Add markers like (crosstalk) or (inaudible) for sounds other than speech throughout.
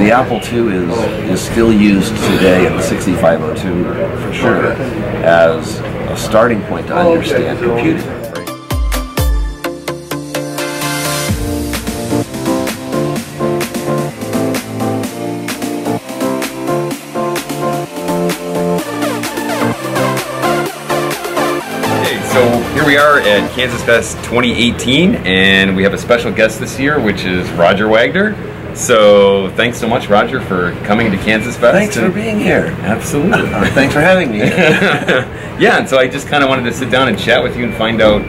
the Apple II is is still used today in the 6502 for sure as a starting point to understand computing. So here we are at Kansas Fest 2018, and we have a special guest this year, which is Roger Wagner. So thanks so much, Roger, for coming to Kansas Fest. Thanks for being here. Absolutely. Uh, (laughs) thanks for having me. (laughs) yeah, and so I just kind of wanted to sit down and chat with you and find out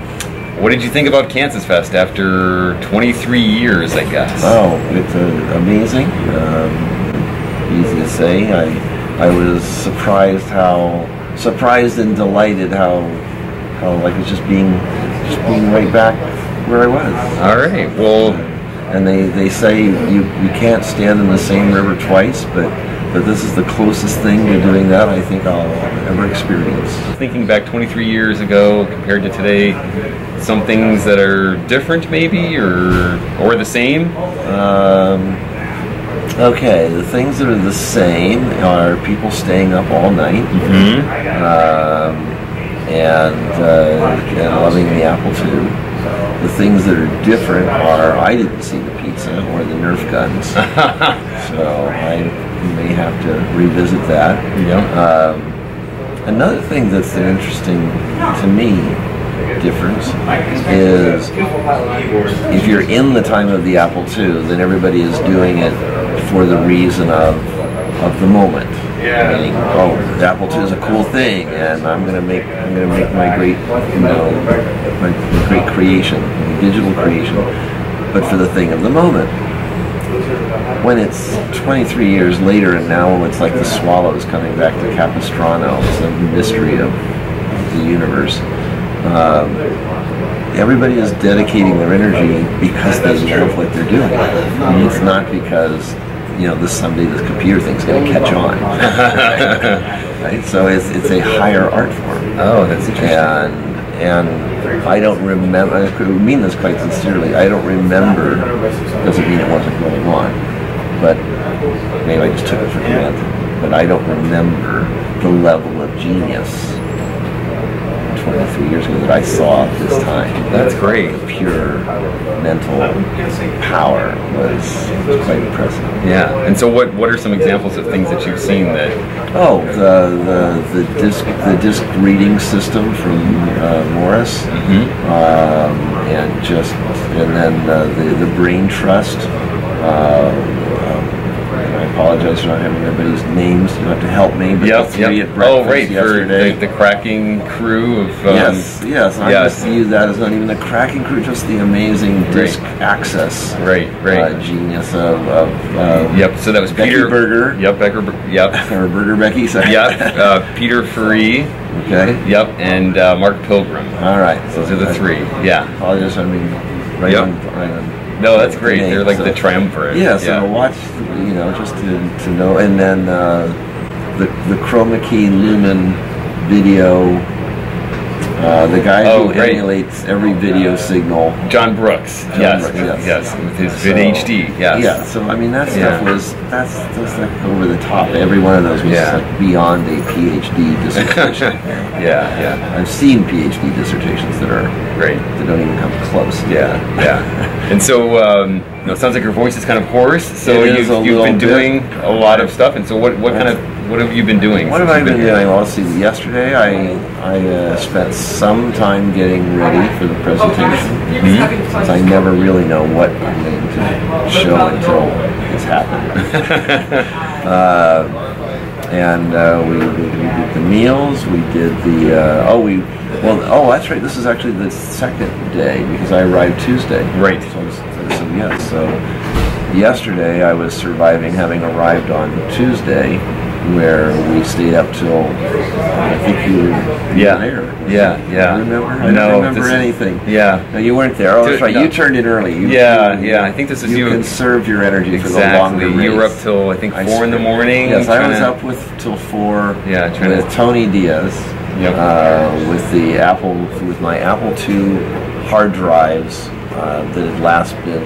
what did you think about Kansas Fest after 23 years, I guess. Oh, it's uh, amazing. Um, easy to say. I I was surprised how surprised and delighted how how like it's just being just being right back where I was. All right. Well, And they, they say you, you can't stand in the same river twice, but but this is the closest thing to doing that I think I'll ever experience. thinking back 23 years ago compared to today, some things that are different, maybe, or or the same. Um, okay, the things that are the same are people staying up all night. Mm-hmm. um, and, uh, and loving the Apple II The things that are different are I didn't see pizza or the Nerf guns, (laughs) so I may have to revisit that. Yeah. Um, another thing that's an interesting to me difference is if you're in the time of the Apple II, then everybody is doing it for the reason of of the moment. Meaning, oh, the Apple II is a cool thing, and I'm gonna make I'm gonna make my great you know my, my great creation, digital creation, but for the thing of the moment. When it's 23 years later, and now it's like the swallows coming back to Capistrano, it's the mystery of the universe. Um, everybody is dedicating their energy because they love what they're doing. It's not because you know this someday this computer thing's going to catch on. (laughs) right? So it's it's a higher art form. Oh, that's interesting. And and I don't remember. I mean this quite sincerely. I don't remember. Doesn't mean it wasn't going on, but maybe I just took it for granted. But I don't remember the level of genius 23 years ago that I saw at this time. That's great. Pure mental power was, was quite impressive. Yeah. And so, what what are some examples of things that you've seen that? Oh, the the the disc the disc reading system from uh, Morris, um, and just and then uh, the the brain trust. Uh, apologize for not having everybody's names. You have to help me. But Yep. the three Yep. at Oh, breakfast right. For the, the cracking crew of. Um, yes, yes. I yeah. just view that as not even the cracking crew, just the amazing disc access Right. Right. uh, genius of, of uh, Yep. So that was Becky Peter Berger. Yep. Becker. Yep. (laughs) or Burger Becky. Sorry. yep. (laughs) Uh, Peter Ferrie. okay. Yep. And uh, Mark Pilgrim. All right. Those are the I three. Yeah. Apologize. I mean, right Yep. on. Right on. No, that's great. name, They're like so- the triumvirate. Yeah. and to watch, you know, just to, to know, and then uh, the the chroma key lumen video. Uh, the guy Oh, who right. emulates every video signal. John Brooks. John yes. Brooks, yes. yes. With his So- Vid Yes. Yeah, so I mean that stuff Yeah. was that's that's like over the top. Every one of those was Yeah. like beyond a PhD dissertation. (laughs) Yeah. Yeah. I've seen PhD dissertations that are Great. that don't even come close. Yeah, yeah. And so, um, you know, it sounds like your voice is kind of hoarse. So you've, you've been little doing a lot of stuff. And so, what, what kind of what have you been doing? What have I you've been doing? Well, see. Yesterday, I I uh, spent some time getting ready for the presentation. Since I never really know what I'm going to show until it's happened. (laughs) (laughs) uh, and uh, we, we, we did the meals. We did the uh, oh we well oh that's right. This is actually the second day because I arrived Tuesday. Right. So, so yes. So yesterday I was surviving having arrived on Tuesday, where we stayed up till I think you were Yeah. there. Yeah, yeah. You remember? I No, don't remember this is- anything. Yeah. No, you weren't there. Oh, that's right. no. You turned in early. You, Yeah, you- yeah, I think this is you. you. conserved your energy for the longer Exactly. You were up till I think I four in the morning. Yes, I was to- up with till four. Yeah, with to- Tony Diaz. Yep. Uh, with the Apple, with my Apple II hard drives uh, that had last been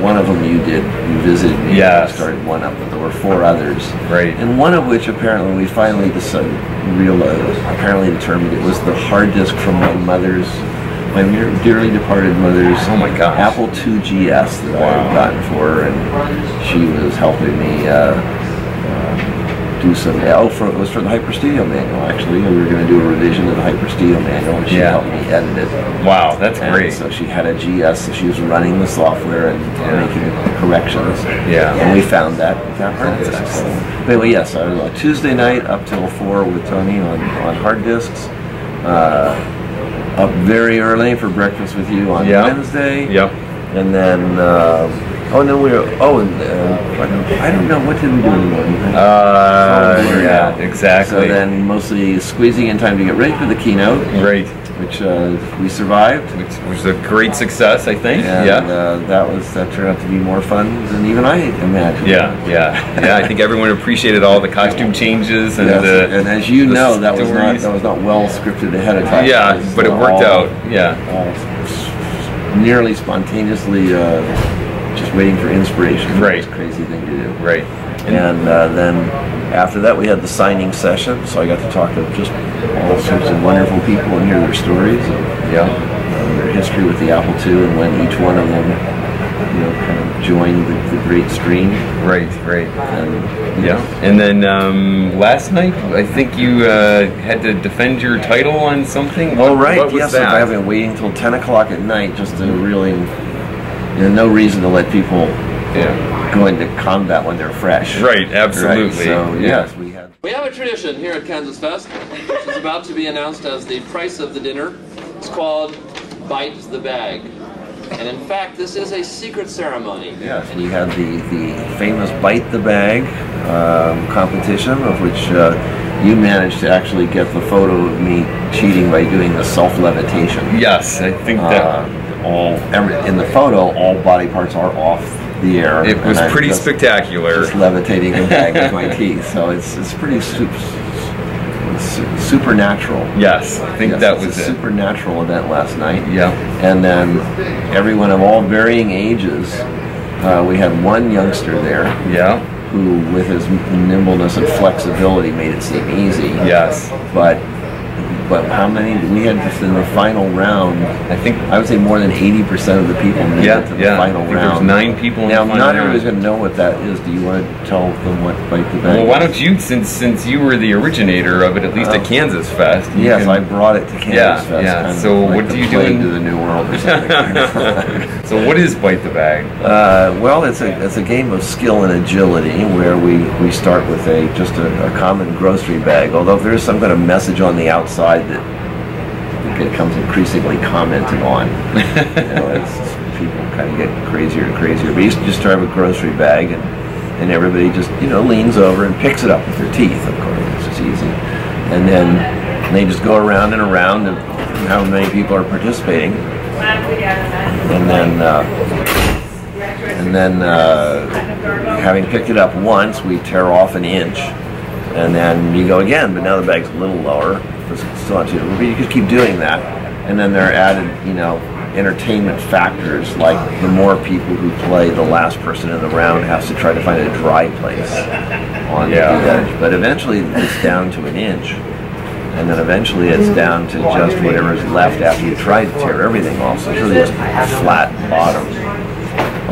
one of them you did you visited me Yes. I started one up but there were four others Right. and one of which apparently we finally decided realized apparently determined it was the hard disk from my mother's my dearly departed mother's Oh my gosh. Apple II GS that I Wow. had gotten for her and she was helping me uh, do some oh for, it was for the Hyper Studio manual actually and we were going to do a revision of the Hyper Studio manual and she Yeah. helped me edit it Wow, that's and great. so she had a GS, so she was running the software and Yeah. making corrections. Yeah. And we found that that disk. So, but anyway, yes, I was on Tuesday night up till four with Tony on, on hard disks. Uh, up very early for breakfast with you on Yeah. Wednesday. Yep. And then, uh, oh, and then we were, oh, and uh, I, don't, know, what did we do in the morning? Uh, Oh, yeah, now. exactly. So then mostly squeezing in time to get ready for the keynote, Great. which uh, we survived. Which was a great success, I think. And yeah. uh, that was that turned out to be more fun than even I imagined. Yeah, yeah, yeah. I think everyone appreciated all the costume changes and Yes, the. and as you know, that was not that was not well scripted ahead of time. Yeah, but it worked all- out. Yeah, nearly spontaneously, uh, just waiting for inspiration. Right. Crazy thing to do. right. And uh, then after that, we had the signing session, so I got to talk to just all sorts of wonderful people and hear their stories and Yeah. their history with the Apple II and when each one of them, you know, kind of joined the, the great stream. Right, right. And Yeah. And then um, last night, I think you uh, had to defend your title on something. Oh What- right, What yes. I've been waiting until ten o'clock at night just to really, you know, no reason to let people Yeah. go into combat when they're fresh. Right. Absolutely. So Yeah. yes, we had. We have a tradition here at Kansas Fest, which is about to be announced as the price of the dinner. It's called Bite the Bag. And in fact, this is a secret ceremony. Yes, we had the, the famous Bite the Bag um, competition, of which uh, you managed to actually get the photo of me cheating by doing the self levitation. Yes, I think that Uh, all every, in the photo, all body parts are off the air. it was pretty just- spectacular. Just levitating the bag with my teeth, so it's it's pretty su- su- supernatural. Yes, I think Yes, that was a it. supernatural event last night. Yeah. And then everyone of all varying ages. Uh, we had one youngster there Yeah. who, with his nimbleness and flexibility, made it seem easy. Yes. But but how many? We had just in the final round. I think. I would say more than eighty percent of the people made Yeah. it to the Yeah. Final think there was nine people in now, the final not everybody's going to know what that is. Do you want to tell them what bite the bag? Well, why don't you, since since you were the originator of it, at least Oh. at Kansas Fest? Yes, can- I brought it to Kansas Yeah, Fest. yeah. So like what do you do plague in- to the New World or something? (laughs) so what is bite the bag? Uh, well, it's a it's a game of skill and agility where we, we start with a just a, a common grocery bag. Although there is some kind of message on the outside that becomes increasingly commented on. (laughs) you know, as people kind of get crazier and crazier. We used to just start with a grocery bag and and everybody just you know leans over and picks it up with their teeth. Of course, it's just easy. And then they just go around and around and how many people are participating. And then. Uh, and then uh, having picked it up once, we tear off an inch, and then you go again. But now the bag's a little lower. Still not too. But you could keep doing that, and then there are added, you know, entertainment factors like the more people who play, the last person in the round has to try to find a dry place on Yeah. the edge. But eventually, it's down to an inch. And then eventually it's down to just whatever's left after you try to tear everything off. So it's really just a flat bottom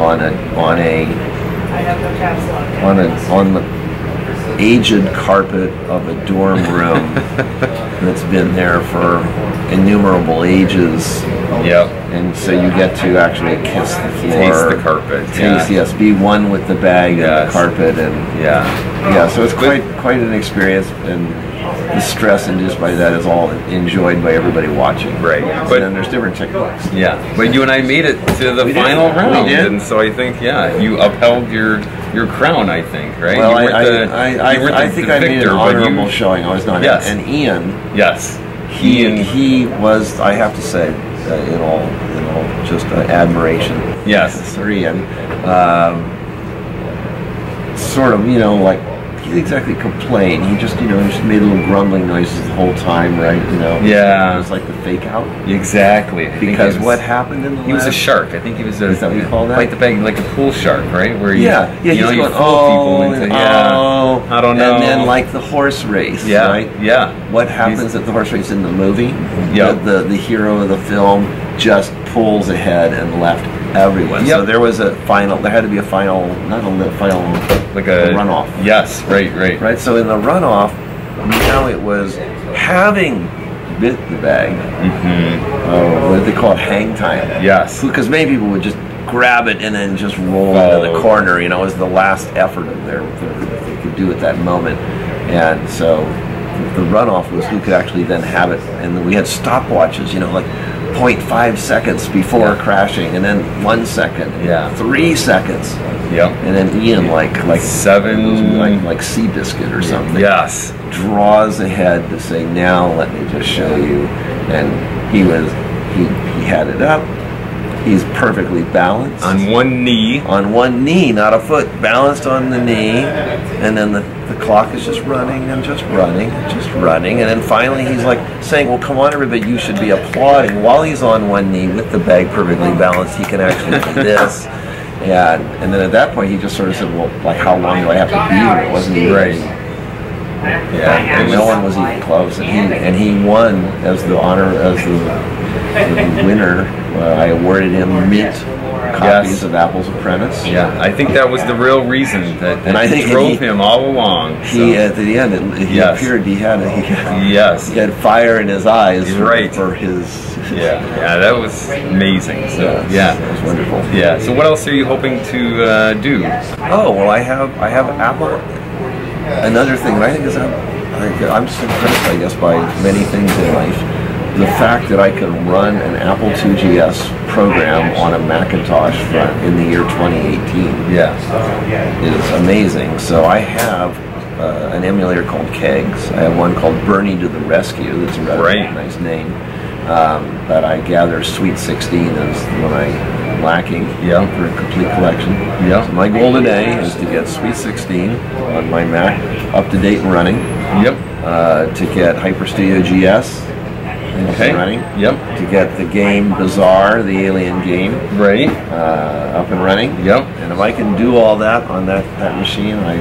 on a on a on a on the aged carpet of a dorm room (laughs) that's been there for innumerable ages Yep. and so you get to actually kiss the floor Taste the carpet. taste yeah. yes be one with the bag and the carpet and Yeah. yeah so it's quite quite an experience and the stress induced by that is all enjoyed by everybody watching Right. but then there's different techniques Yeah. But you and I made it to the We did. final We round, did. and so I think yeah, you upheld your your crown. I think right. well I, the- I, I, I, think I made an but you- honorable showing I was not Yes. and Ian Yes. he Ian- he was I have to say uh, in all in all just uh, admiration Yes. Sir Ian um, sort of you know like exactly complain. He just, you know, just made little grumbling noises the whole time, right? You know. Yeah. It was like the fake out. Exactly. I Because was- what happened in the He was a shark. I think he was a Is that what you call that? Bite the bag like a pool shark, right? Where you, Yeah, yeah, you know, he's you going, oh, people into yeah. oh. I don't know. And then like the horse race, yeah, right? yeah. What happens at the horse race in the movie? Yep. The, the the hero of the film just pulls ahead and left everyone. So there was a final. There had to be a final, not a final, Like a runoff. Yes, right, right. right? So in the runoff, now it was having bit the bag. Mm-hmm. Oh, what they call it? Hang time. Yes. Because many people would just grab it and then just roll into Follow. the corner. You know, it was the last effort of their they could do at that moment. And so the runoff was who could actually then have it. And we had stopwatches. You know, like 0.5 seconds before Yeah. crashing, and then one second. Yeah. Three seconds. Yep. And then Ian, like like Seven. like like Seabiscuit or something Yes. draws ahead to say, "Now let me just show you." And he was he he had it up. He's perfectly balanced On one knee. on one knee, not a foot, balanced on the knee, and then the, the clock is just running and just running, and just running, and then finally he's like saying, "Well, come on, everybody, you should be applauding." While he's on one knee with the bag perfectly balanced, he can actually do (laughs) this. And, and then at that point, he just sort of said, "Well, like, how long do I have to be here?" It wasn't Right. yeah, and no one was even close, and he and he won as the honor as the, the winner. Uh, I awarded him mint copies Yes. of Apple's Apprentice. Yeah, I think that was the real reason that, that And I think drove he- him all along. He at the end, it, he Yes. appeared. He had he had, yes. he had fire in his eyes for, Right. for his. Yeah, yeah, that was amazing. So it yeah, was wonderful. yeah. So what else are you hoping to uh, do? Oh well, I have I have Apple. Another thing that I think is I'm, I- I'm so impressed, I guess, by many things in life. The fact that I can run an Apple IIgs program on a Macintosh in the year 2018 Yeah. is amazing. So I have uh, an emulator called Kegs. I have one called Bernie to the Rescue. That's a rather Right. nice name. Um, but I gather Sweet 16 is one I'm lacking Yeah. for a complete collection. Yeah. So my goal today is to get Sweet 16 on my Mac up to date and running. Yep. Uh, to get HyperStudio GS up Okay. running. Yep. To get the game Bezare, the Alien game, Right. uh, up and running. Yep. And if I can do all that on that, that machine, I,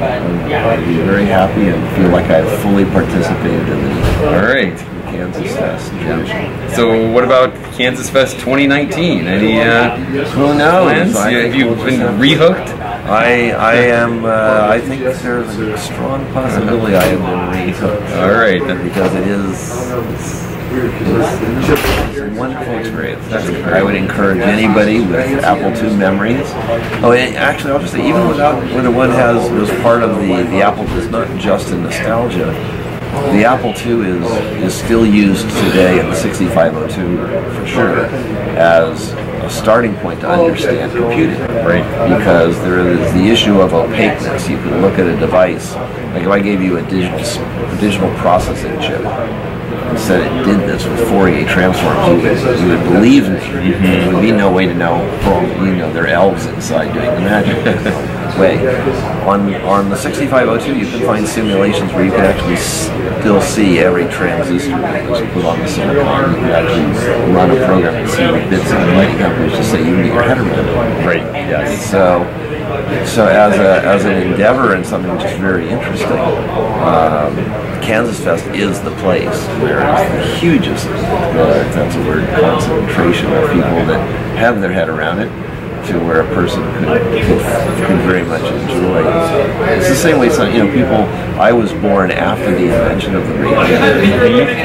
I'd be very happy and feel like I've fully participated in the All right. Kansas Fest tradition. So what about Kansas Fest 2019? Any uh, Who knows? plans? Have you been rehooked? I I am. Uh, I think there's a strong possibility I have been rehooked. All right. then. because it is. It's a wonderful experience. I would encourage anybody with Apple II memories. Oh, and actually, I'll just say, even without whether one has was part of the the Apple, it's not just a nostalgia. The Apple II is is still used today in the 6502 for sure as a starting point to understand computing. Right. Because there is the issue of opaqueness. You can look at a device, like if I gave you a digital a digital processing chip said it did this with Fourier transforms, you would, you would believe me. There would be no way to know, well, you know, there are elves inside doing the magic. (laughs) way. On on the 6502, you can find simulations where you can actually still see every transistor that was put on the silicon. You can actually run a program and see the bits of the lighting up, which is say you can get your head around it. Right. Yes. So, so as a as an endeavor and something which is very interesting, um, Kansas Fest is the place where it's the hugest, uh, that's a word, concentration of people that have their head around it. To where a person could, could, very much enjoy. It's the same way some, you know, people. I was born after the invention of the radio,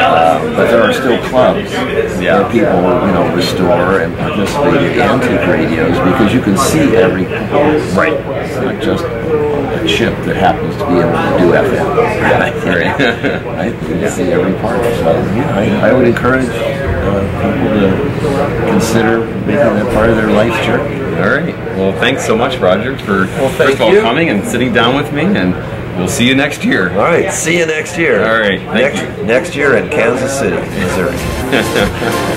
uh, but there are still clubs Yeah. where people, you know, restore and participate in antique radios because you can see every Right. Not just a chip that happens to be able to do FM. Right? (laughs) Right. right? Can see every part. So yeah, I, I would encourage uh, people to consider making that part of their life journey. All right. Well, thanks so much, Roger, for thank first of all you. coming and sitting down with me, and we'll see you next year. All right. See you next year. All right, thank Next next year in Kansas City, Missouri. (laughs)